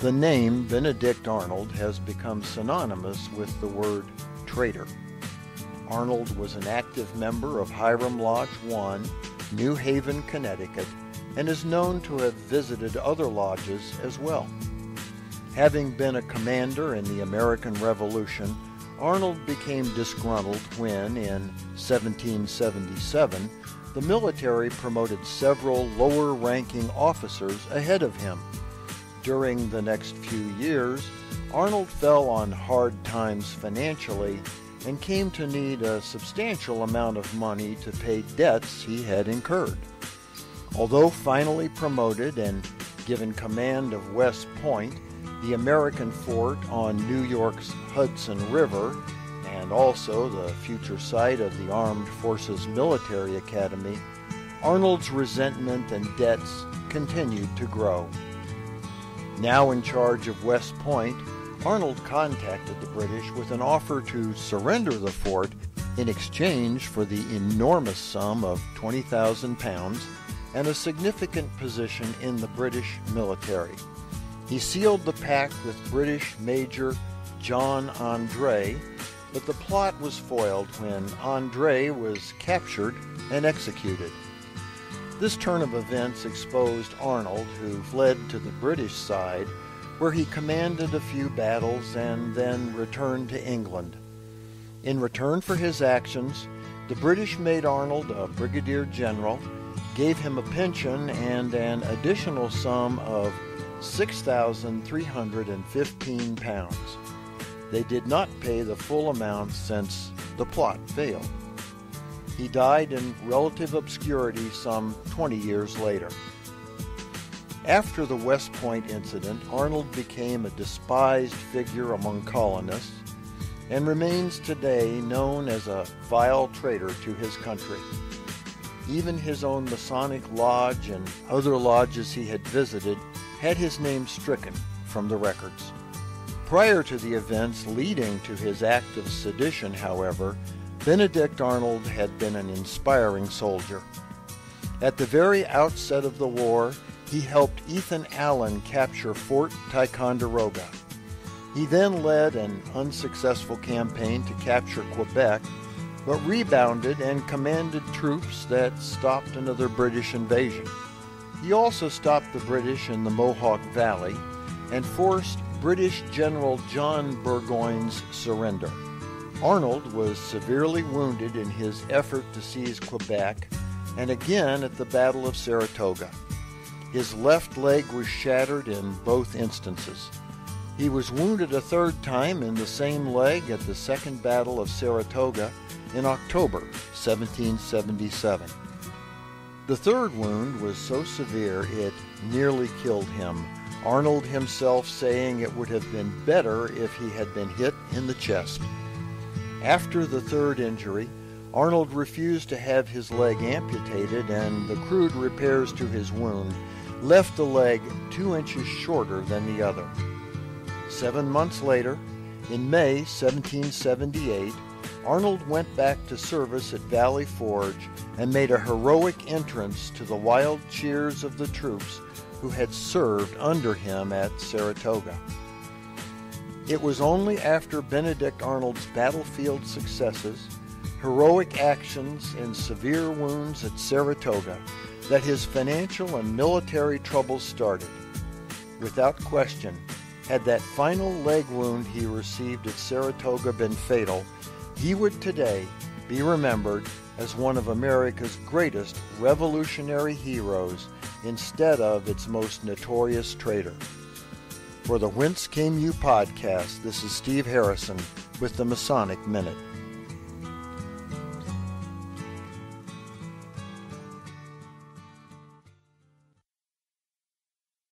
The name Benedict Arnold has become synonymous with the word traitor. Arnold was an active member of Hiram Lodge 1, New Haven, Connecticut, and is known to have visited other lodges as well. Having been a commander in the American Revolution, Arnold became disgruntled when, in 1777, the military promoted several lower ranking officers ahead of him. During the next few years, Arnold fell on hard times financially and came to need a substantial amount of money to pay debts he had incurred. Although finally promoted and given command of West Point, the American fort on New York's Hudson River, and also the future site of the Armed Forces Military Academy, Arnold's resentment and debts continued to grow. Now in charge of West Point, Arnold contacted the British with an offer to surrender the fort in exchange for the enormous sum of 20,000 pounds and a significant position in the British military. He sealed the pact with British Major John Andre, but the plot was foiled when Andre was captured and executed. This turn of events exposed Arnold, who fled to the British side, where he commanded a few battles and then returned to England. In return for his actions, the British made Arnold a brigadier general, gave him a pension and an additional sum of 6,315 pounds. They did not pay the full amount since the plot failed. He died in relative obscurity some 20 years later. After the West Point incident, Arnold became a despised figure among colonists and remains today known as a vile traitor to his country. Even his own Masonic lodge and other lodges he had visited had his name stricken from the records. Prior to the events leading to his act of sedition, however, Benedict Arnold had been an inspiring soldier. At the very outset of the war, he helped Ethan Allen capture Fort Ticonderoga. He then led an unsuccessful campaign to capture Quebec, but rebounded and commanded troops that stopped another British invasion. He also stopped the British in the Mohawk Valley and forced British General John Burgoyne's surrender. Arnold was severely wounded in his effort to seize Quebec and again at the Battle of Saratoga. His left leg was shattered in both instances. He was wounded a third time in the same leg at the Second Battle of Saratoga in October 1777. The third wound was so severe it nearly killed him, Arnold himself saying it would have been better if he had been hit in the chest. After the third injury, Arnold refused to have his leg amputated, and the crude repairs to his wound left the leg two inches shorter than the other. Seven months later, in May 1778, Arnold went back to service at Valley Forge and made a heroic entrance to the wild cheers of the troops who had served under him at Saratoga. It was only after Benedict Arnold's battlefield successes, heroic actions, and severe wounds at Saratoga that his financial and military troubles started. Without question, had that final leg wound he received at Saratoga been fatal, he would today be remembered as one of America's greatest revolutionary heroes instead of its most notorious traitor. For the Whence Came You podcast, this is Steve Harrison with the Masonic Minute.